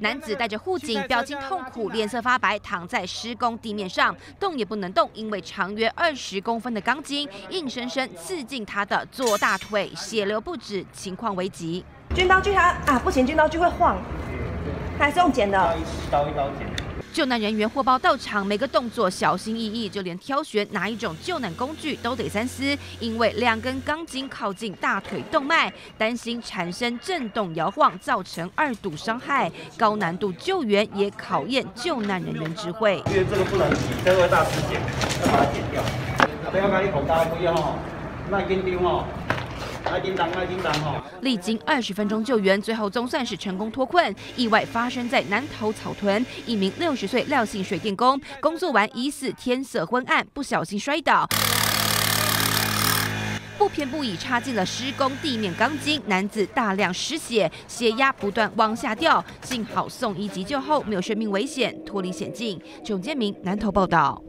男子带着护颈，表情痛苦，脸色发白，躺在施工地面上，动也不能动，因为长约二十公分的钢筋硬生生刺进他的左大腿，血流不止，情况危急。军刀锯他啊，不行，军刀锯会晃，还是用剪的，一刀一刀剪。救难人员获报到场，每个动作小心翼翼，就连挑选哪一种救难工具都得三思，因为两根钢筋靠近大腿动脉，担心产生震动摇晃，造成二度伤害。高难度救援也考验救难人员智慧。因为这个不能洗，这个大师剪，要把它剪掉。不要把你口刀不要哦，那紧张哦。历经二十分钟救援，最后总算是成功脱困。意外发生在南投草屯，一名六十岁廖姓水电工工作完，疑似天色昏暗，不小心摔倒，不偏不倚插进了施工地面钢筋。男子大量失血，血压不断往下掉，幸好送医急救后没有生命危险，脱离险境。冢建明南投报道。